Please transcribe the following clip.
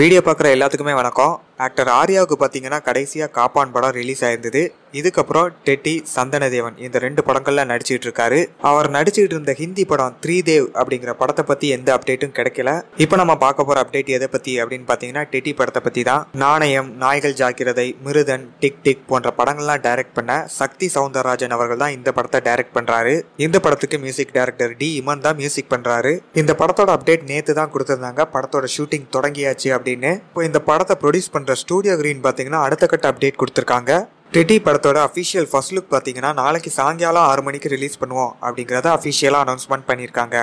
Video பார்க்குற எல்லாத்துக்குமே வணக்கம். ஆக்டர் ஆர்யாவுக்கு பார்த்தீங்கன்னா கடைசியாக காப்பான் படம் ரிலீஸ் ஆயிருந்தது. இதுக்கப்புறம் டெட்டி சந்தனதேவன் இந்த ரெண்டு படங்கள்ல நடிச்சிட்டு இருக்காரு. அவர் நடிச்சிட்டு இருந்த ஹிந்தி படம் த்ரீ தேவ் அப்படிங்கிற படத்தை பற்றி எந்த அப்டேட்டும் கிடைக்கல. இப்போ நம்ம பார்க்க போகிற அப்டேட் எதை பற்றி அப்படின்னு பார்த்தீங்கன்னா டெட்டி படத்தை பற்றி தான். நாணயம் நாய்கள் ஜாக்கிரதை மிருதன் டிக் டிக் போன்ற படங்கள்லாம் டைரக்ட் பண்ண சக்தி சவுந்தரராஜன் அவர்கள் தான் இந்த படத்தை டைரக்ட் பண்றாரு. இந்த படத்துக்கு மியூசிக் டைரக்டர் டி இமன் தான் மியூசிக் பண்றாரு. இந்த படத்தோட அப்டேட் நேத்து தான் கொடுத்திருந்தாங்க. படத்தோட ஷூட்டிங் தொடங்கியாச்சு அப்படின்னு. இப்போ இந்த படத்தை ப்ரொடியூஸ் பண்ற ஸ்டூடியோ கிரீன் பார்த்தீங்கன்னா அடுத்த கட்ட அப்டேட் கொடுத்துருக்காங்க. டெட்டி படத்தோட அஃபிஷியல் ஃபர்ஸ்ட் லுக் பார்த்தீங்கன்னா நாளைக்கு சாயங்காலம் ஆறு மணிக்கு ரிலீஸ் பண்ணுவோம் அப்படிங்கிறத அஃபிஷியலாக அனௌன்ஸ்மெண்ட் பண்ணியிருக்காங்க.